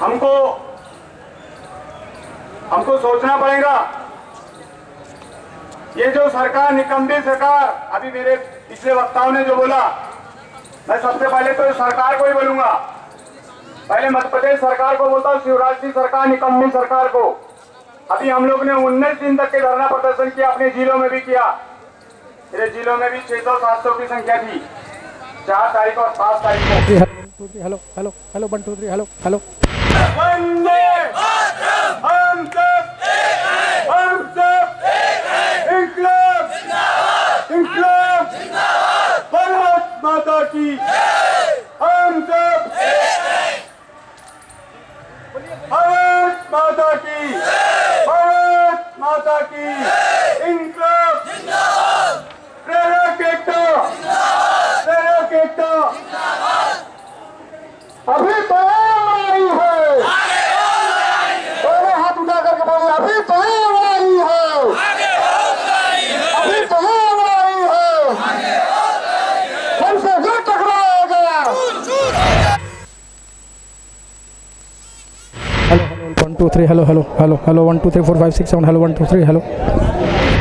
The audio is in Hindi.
हमको हमको सोचना पड़ेगा। ये जो सरकार निकम्बी सरकार, अभी मेरे पिछले वक्ताओं ने जो बोला, मैं सबसे पहले तो सरकार को ही बोलूँगा। पहले मध्य प्रदेश सरकार को बोलता हूँ, शिवराज जी सरकार निकम्बी सरकार को। अभी हम लोग ने उन्नीस दिन तक के धरना प्रदर्शन किया अपने जिलों में भी किया मेरे जिलों में भी 600 700 की संख्या थी चार तारीख और पाँच तारीख को hello hello, hello, hello, one, two, three, hello, hello. वंदे हम सब भारत माता की हम सब भारत माता की भारत माता की इंकलाब प्रेरक एकता प्रेरक एकता अभी तो आई है। दोनों हाथ उठा करके बोले अभी तो आई है। अभी तो आई है। हमसे जो टकराएगा Hello, hello, one, two, three, hello, hello, hello, hello, one, two, three, four, five, six, seven, hello, one, two, three, hello.